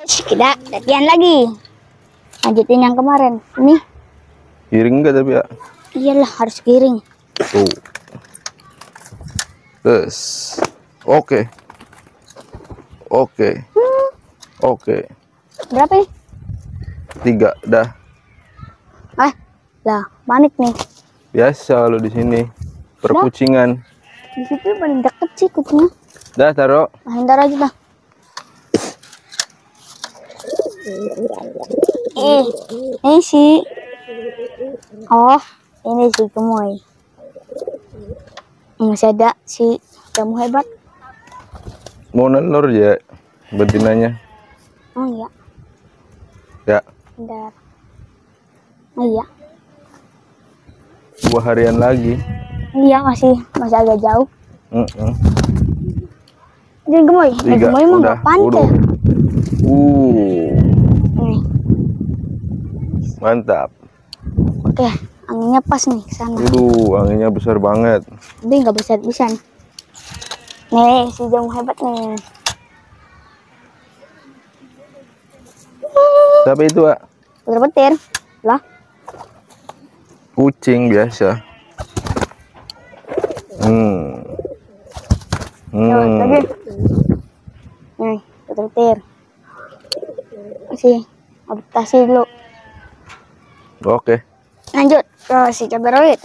Kita latihan lagi. Lanjutin yang kemarin. Ini Giring enggak tapi ya? iyalah harus giring. Tuh. Terus. Oke. Oke. Oke. Berapa nih? Tiga. Dah. Ah, lah panik nih. Biasa lo di sini. Perkucingan. Di situ paling deket sih kucingnya. Dah taruh. Nah, aja dah. Eh, ini sih. Oh, ini si gemoy. Masih ada si kamu hebat. Mau nelur ya betinanya. Oh iya, Ya. bentar. Oh iya, Dua harian lagi. iya masih masih agak jauh. Mm-mm. Jadi gemoy, eh, Tiga. gemoy mah Udah. nggak pantai. Udah. Uh. Mantap. oke, anginnya pas nih ke sana. Waduh, anginnya besar banget. Tapi nggak bisa bisa. Nih, si jamu hebat nih. Tapi itu, Pak, petir. Lah, kucing biasa. Hmm. Hmm. lagi. Nih, puter petir. Masih adaptasi dulu. Oke. Lanjut ke si cabai rawit.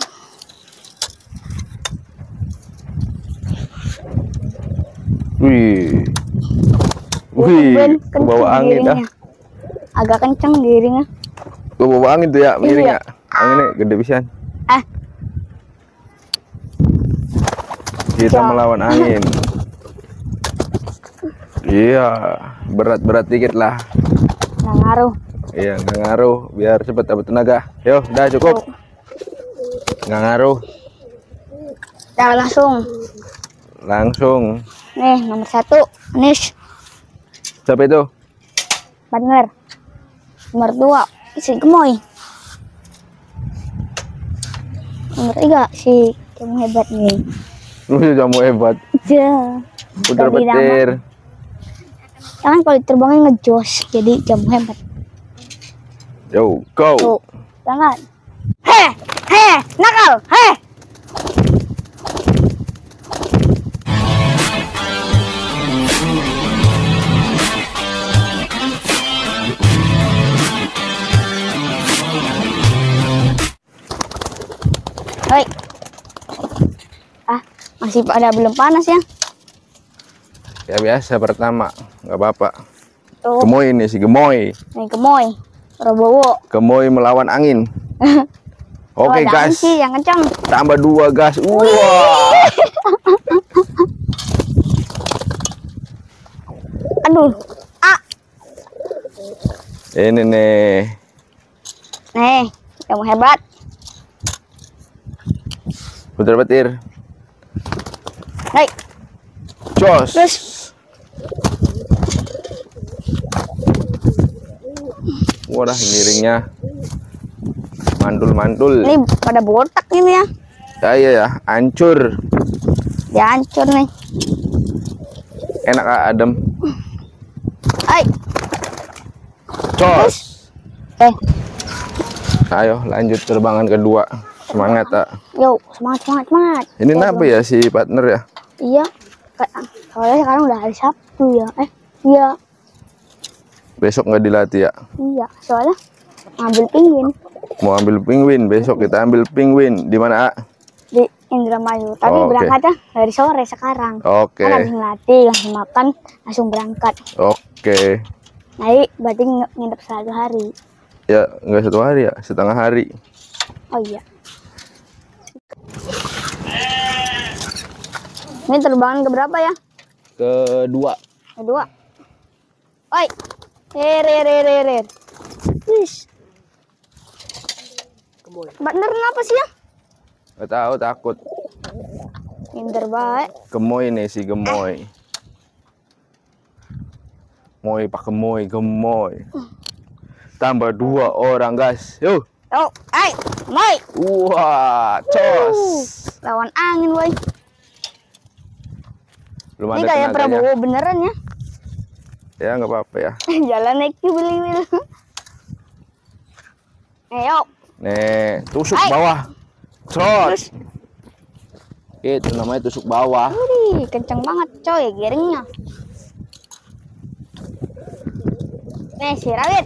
Wih. Gua Wih, bawah angin dah. Agak kenceng giringnya. Ke bawah angin tuh ya, miring Iya. ya. Anginnya gede pisan. Ah, Kita Ya. melawan angin. Iya, berat-berat dikit lah. nggak ngaruh. Iya, nggak ngaruh. Biar cepet dapat tenaga. Yo, udah cukup. Nggak ngaruh. Udah langsung. Langsung. Nih, nomor satu. Anish. Siapa itu? Partner. Nomor dua. Si Gemoy. Nomor tiga. Si kamu hebat nih. Lu jamu hebat. Ja. Putar Ganti nama. petir. Kan kalau terbangnya ngejos. Jadi jamu hebat. Yo, go. Tuh. Jangan. Heh. Heh. Nakal. Heh. Hoi. Ah, masih pada belum panas ya? Ya biasa pertama, nggak apa-apa. Gemoy ini si Gemoy. nih gemoy. Robowo. Gemoy melawan angin. Oke Oh, ada gas, sih yang kencang. tambah dua gas. Wah, Aduh. Ah, ini nih. nih, kamu hebat. Putar petir. Hai, Jos. Terus. Wadah miringnya. Mantul-mantul. ini pada botak ini ya. Ya iya ya, hancur. Dia hancur nih. Enak ah, adem. Hai, Jos. eh, Ayo lanjut terbangan kedua. Semangat ah. yo, semangat, semangat, semangat. Ini Ya, kenapa ya si partner ya? Iya, soalnya sekarang udah hari Sabtu ya. Eh, iya, Besok nggak dilatih ya? iya, soalnya ngambil pingin Mau ambil penguin, besok kita ambil penguin. Di mana? ah? di Indramayu. Tapi Oh, berangkatnya dari sore sekarang. Oke. Kan habis ngelatih, langsung makan, langsung berangkat. Oke. Jadi berarti nge- nginep satu hari. Ya, nggak satu hari ya, setengah hari. Oh iya. Ini terbangan ke berapa ya? Kedua. Kedua. Oi. Her her her her. her. Wis. Bener kenapa sih ya? Nggak tahu takut. Pinter baik. Gemoy nih si gemoy. Moy pak gemoy, gemoy. Tambah dua orang guys. Yuk. Oh, ay, Moy. Wah, cos. Lawan angin, woi. Belum Ini ada kayak. Prabowo beneran ya. Ya nggak apa-apa ya. Jalan naik beli bil. Ayo. Nih, tusuk Hai. bawah. Terus, Itu namanya tusuk bawah. wih, kenceng banget coy giringnya. Nih si Rawit.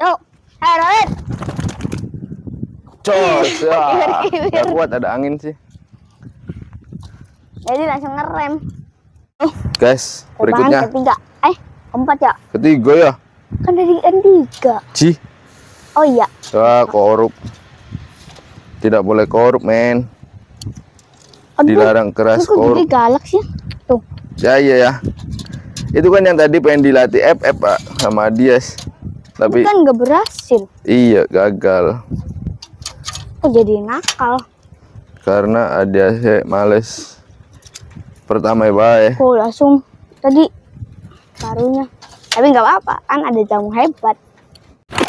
Yuk, hai Rawit. Cos. Ya. Nggak kuat ada angin sih. Jadi langsung ngerem. Guys, berikutnya ketiga. Keempat ya? ketiga ya. Kan dari kan tiga. Cih. Oh iya. Wah, korup. Tidak boleh korup, men. Aduh, Dilarang keras kok korup. gede galak sih? Tuh. Ya iya ya. Itu kan yang tadi pengen dilatih FF Pak sama Dias. Tapi Kan nggak berhasil. iya gagal Kok jadi nakal? karena Dias males. Pertama ya bae. Kok langsung tadi barunya. Tapi nggak apa-apa, kan ada jamu hebat.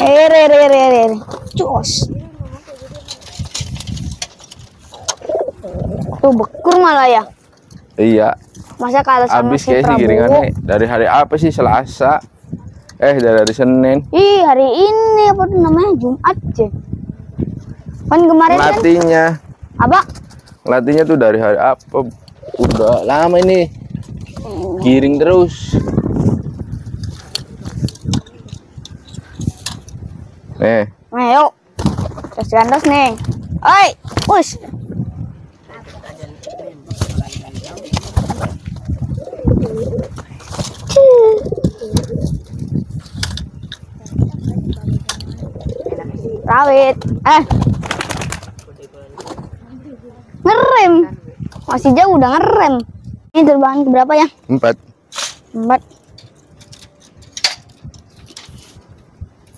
Eh, re, re, re, re, re. Cus. Tuh bekur malah ya. Iya, Masa kalah sama habis si Prabowo? giringannya dari hari apa sih Selasa? Eh dari hari Senin. Ih, hari ini apa tuh namanya? Jumat sih. Kan kemarin kan Latihnya, apa? latihnya tuh dari hari apa? Udah lama ini. Giring terus. Nih, Nah, yuk. Tes gandos nih. Oi, push. Rawit. Eh. Ngerem. Masih jauh udah ngerem. Ini terbang ke berapa ya? empat. Empat.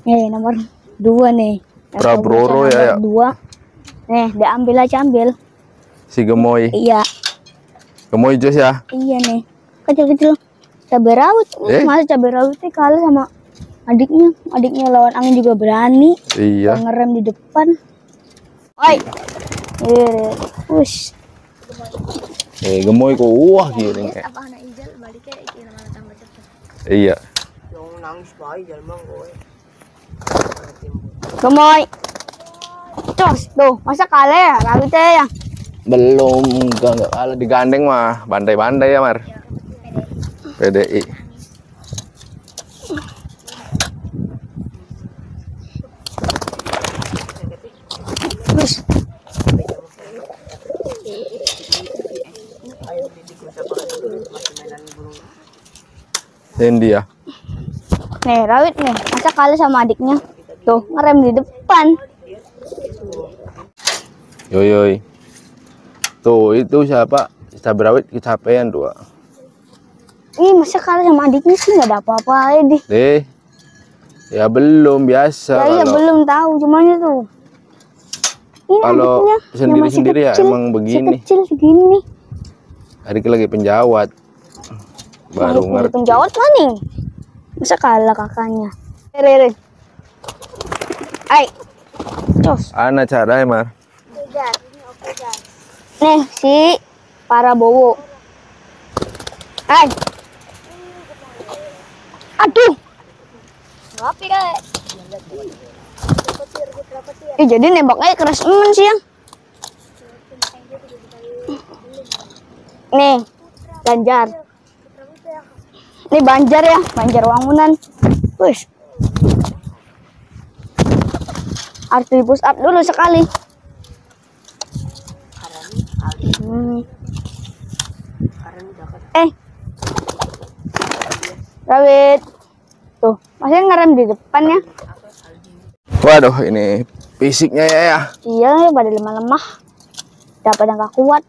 Nih nomor dua nih. Yang Prabroro ya, ya. Dua. Nih, diambil aja ambil. Si Gemoy. Iya, Gemoy Jos ya. iya nih. Kecil-kecil. Cabai rawit. Eh? Masa cabai rawitnya kalah sama adiknya. Adiknya lawan angin juga berani. Iya. Ngerem di depan. Oi. Iya, push. Eh, gemoy kok wah giring kayak. Iya. Gemoy. Cos, tuh, masa kalah ya rawitnya ya? Belum enggak enggak kalah digandeng mah bandai-bandai ya, Mar. PDI. Push. Ini dia. Nih, rawit nih. Masa kalah sama adiknya? Tuh, ngerem di depan. Yoyoy. Tuh, itu siapa? Cabai rawit kecapean tuh. Ih, masa kalah sama adiknya sih nggak ada apa-apa deh. Deh. Ya belum biasa Ya iya belum tahu cuman itu. Ini Kalau sendiri-sendiri ya emang begini. kecil segini. adik lagi penjawat. Baru ngerti. penjawat maning. Masa kalah kakaknya. Rere. Ay. Cos. Ana cara Mar. Nih si para bowo. Ay. Aduh. Ngapain kak? Eh jadi nembaknya keras emen sih yang. Nih, Banjar. Nih Banjar ya, Banjar Wangunan. Wih. Harus di push up dulu sekali. Hmm. Eh. Rawit. Tuh, masih ngerem di depan ya. Waduh, ini fisiknya ya ya. Iya, pada lemah-lemah. Dapat yang gak kuat.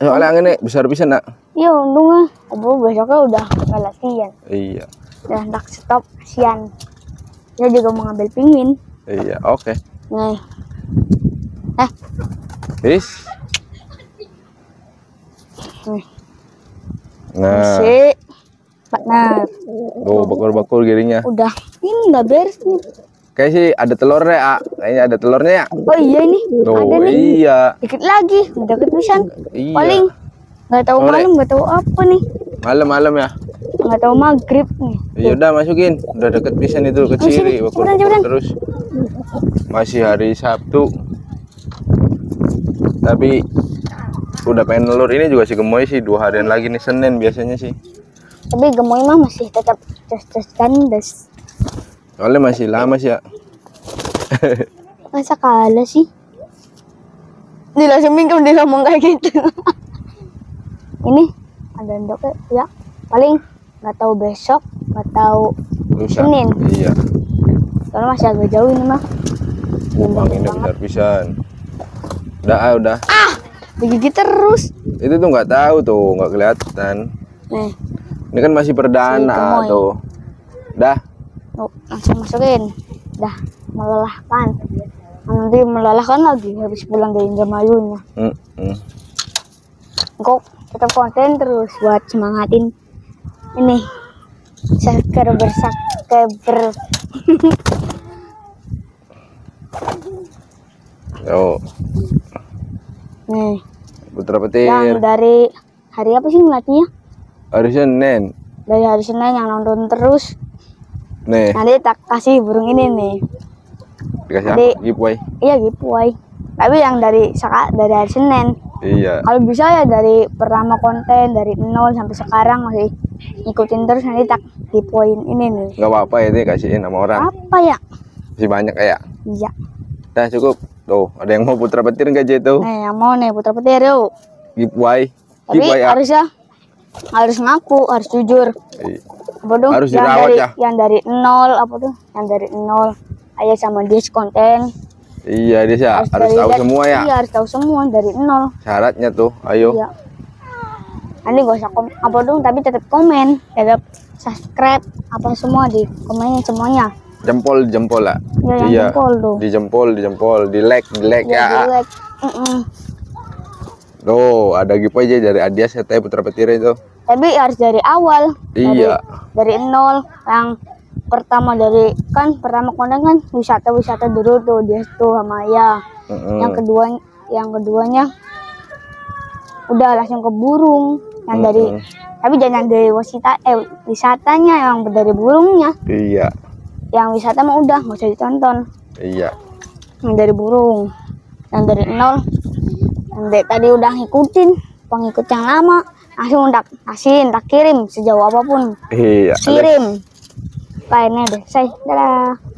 Soalnya angin ini besar bisa nak. Iya, untungnya. Obo besoknya udah latihan. Iya. Dan hendak stop, kasihan. Dia juga mau ngambil pingin. Iya, oke. Nih. Eh, Bis. nih. Nah, Si. Partner. tuh bakul-bakul giringnya. Udah. Ini nggak beres nih. Kayak sih ada telurnya, ah. Kayaknya ada telurnya ya. Oh iya ini. Ada Tuh, nih. iya. Dikit lagi. Deket pisan. Iya. Paling. Nggak tahu Sore. malam, nggak tahu apa nih. Malam-malam ya. Nggak tahu maghrib nih. Ya udah masukin, udah deket pisan itu ke Ciri, terus. Masih hari Sabtu. Tapi udah pengen nelur ini juga si gemoy sih dua harian lagi nih Senin biasanya sih. tapi gemoy mah masih tetap terus-terus kandas Soalnya masih lama sih ya. masa kalah sih? Dia langsung mingkem dia ngomong kayak gitu. Ini ada ndok ya paling nggak tahu besok nggak tahu Lusa. Senin. Iya. soalnya masih agak jauh ini mah Anginnya banget. besar pisan. Udah, ah, udah. digigit terus Itu tuh nggak tahu tuh, nggak kelihatan. nih Ini kan masih Si perdana tuh. Dah. Tuh, langsung masukin dah melelahkan nanti melelahkan lagi habis pulang dari Indramayunya Mm -mm. kok tetap konten terus buat semangatin ini subscriber subscriber Yo, nih putra yang petir. dari hari apa sih ngelatihnya Hari Senin. dari hari Senin yang nonton terus Nih, nanti tak kasih burung ini nih dikasih? Giveaway. iya woy tapi yang dari saka dari hari Senin Iya. kalau bisa ya dari pertama konten dari nol sampai sekarang masih ikutin terus nanti tak di poin ini nih Nggak apa-apa ya deh kasihin sama orang. apa ya Masih banyak kayak. iya Dah cukup. Tuh, ada yang mau putra petir nggak Jay tuh? nih yang mau nih putra petir yuk Giveaway. tapi Giveaway ya. harusnya harus ngaku harus jujur Iya. apa Harus yang dirawat dari ya. yang dari nol apa tuh yang dari nol ayah sama dia konten Iya, dia sih harus dari- tahu dari- semua ya. iya harus tahu semua dari nol Syaratnya tuh. Ayo. iya nanti gak usah kom apa dong tapi tetap komen tetap subscribe apa semua di komennya semuanya Jempol, jempol lah. ya yang iya. jempol tuh Di jempol, di jempol, di like, di like ya, ya. di like Mm-mm. Tuh, ada giveaway aja dari Adias katanya putra petir itu. tapi harus dari awal dari, Iya. dari nol yang pertama dari kan pertama konten kan wisata wisata dulu tuh dia tuh sama ya Mm-mm. yang kedua yang keduanya udah langsung ke burung yang dari Mm-mm. tapi jangan dari wisata eh wisatanya yang dari burungnya Iya. yang wisata mah udah nggak usah ditonton Iya. yang dari burung yang dari nol yang dari tadi udah ngikutin pengikut yang lama langsung tak kasih tak kirim sejauh apa pun Iya. kirim lainnya deh saya dadah